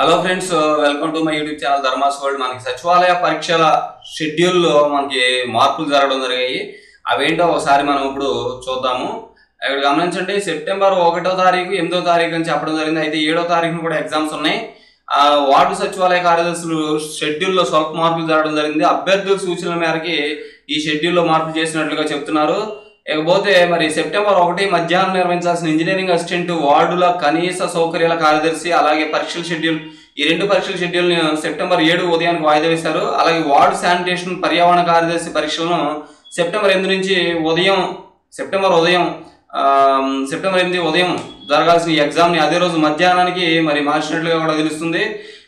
Hello friends welcome to my YouTube channel Dharma's world మనకి సచివాలయ పరీక్షల షెడ్యూల్లో మనకి మార్పులు జరగడం జరిగాయి. అవేంటో ఒకసారి మనం ఇప్పుడు చూద్దాము. ఇక్కడ గమనించండి సెప్టెంబర్ ఒకటో తారీఖు ఎనిమిదో తారీఖు అని చెప్పడం జరిగింది. అయితే ఏడో తారీఖున కూడా ఎగ్జామ్స్ ఉన్నాయి. ఆ, వార్డు సచివాలయ కార్యదర్శులు షెడ్యూల్లో స్వల్ప మార్పులు జరగడం జరిగింది. అభ్యర్థుల సూచనల మేరకి ఈ షెడ్యూల్లో మార్పులు చేసినట్లుగా చెప్తున్నారు. ఇకపోతే మరి సెప్టెంబర్ ఒకటి మధ్యాహ్నం నిర్వహించాల్సిన ఇంజనీరింగ్ అసిస్టెంట్ వార్డుల కనీస సౌకర్యాల కార్యదర్శి అలాగే పరీక్షల షెడ్యూల్ ఈ రెండు పరీక్షల షెడ్యూల్ సెప్టెంబర్ ఏడు ఉదయానికి వాయిదా వేశారు. అలాగే వార్డు శానిటేషన్ పర్యావరణ కార్యదర్శి పరీక్షలను సెప్టెంబర్ ఎనిమిది నుంచి ఉదయం సెప్టెంబర్ ఉదయం సెప్టెంబర్ ఎనిమిది ఉదయం జరగాల్సిన ఎగ్జామ్ని అదే రోజు మధ్యాహ్నానికి మరి మార్చినట్లుగా కూడా తెలుస్తుంది.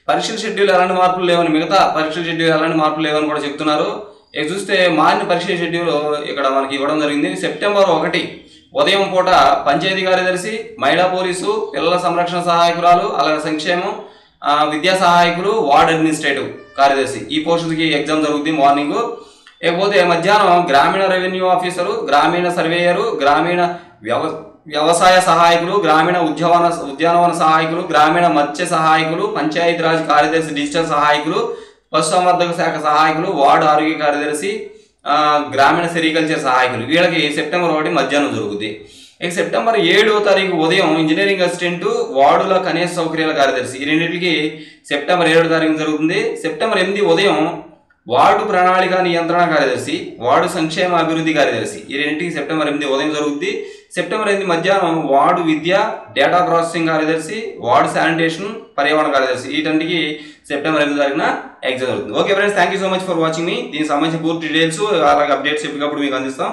పరీక్షల షెడ్యూల్ ఎలాంటి మార్పులు లేవని మిగతా పరీక్షల షెడ్యూల్ ఎలాంటి మార్పులు లేవని కూడా చెప్తున్నారు. ఇక చూస్తే మారిన పరీక్ష షెడ్యూల్ ఇక్కడ మనకి ఇవ్వడం జరిగింది. సెప్టెంబర్ ఒకటి ఉదయం పూట పంచాయతీ కార్యదర్శి మహిళా పోలీసు పిల్లల సంరక్షణ సహాయకురాలు అలాగే సంక్షేమం విద్యా సహాయకులు వార్డ్ అడ్మినిస్ట్రేటివ్ కార్యదర్శి. ఈ పోస్టులకి ఎగ్జామ్ జరుగుతుంది మార్నింగ్. ఇకపోతే మధ్యాహ్నం గ్రామీణ రెవెన్యూ ఆఫీసరు గ్రామీణ సర్వేయరు గ్రామీణ వ్యవ వ్యవసాయ సహాయకులు గ్రామీణ ఉద్యానవన ఉద్యానవన సహాయకులు గ్రామీణ మత్స్య సహాయకులు పంచాయతీరాజ్ కార్యదర్శి డిజిటల్ సహాయకులు పశుసంవర్ధక శాఖ సహాయకులు వార్డు ఆరోగ్య కార్యదర్శి గ్రామీణ సెరికల్చర్ సహాయకులు. వీళ్ళకి సెప్టెంబర్ ఒకటి మధ్యాహ్నం జరుగుతుంది ఇక సెప్టెంబర్ ఏడో తారీఖు ఉదయం ఇంజనీరింగ్ అసిస్టెంట్ వార్డుల కనీస సౌకర్యాల కార్యదర్శి. ఈ రెండింటికి సెప్టెంబర్ ఏడో తారీఖు జరుగుతుంది. సెప్టెంబర్ ఎనిమిది ఉదయం వార్డు ప్రణాళిక నియంత్రణ కార్యదర్శి వార్డు సంక్షేమ అభివృద్ధి కార్యదర్శి. ఈ రెండింటికి సెప్టెంబర్ ఎనిమిది ఉదయం జరుగుతుంది సెప్టెంబర్ ఎనిమిది మధ్యాహ్నం వార్డు విద్య డేటా ప్రాసెసింగ్ కార్యదర్శి వార్డు శానిటేషన్ పర్యావరణ కార్యదర్శి. వీటన్నిటికి సెప్టెంబర్ ఎనిమిది తారీఖున ఎగ్జామ్ జరుగుతుంది. Okay friends thank you so much for watching మీ దీనికి సంబంధించిన పూర్తి డీటెయిల్స్ అలాగే అప్డేట్స్ ఎప్పటికప్పుడు మీకు అందిస్తాం.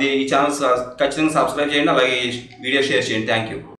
దీ- ఈ ఛానల్ ఖచ్చితంగా సబ్స్క్రైబ్ చేయండి అలాగే ఈ వీడియో షేర్ చేయండి. Thank you